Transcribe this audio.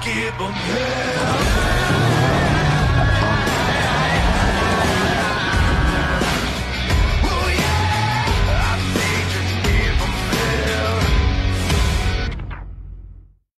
give them hell.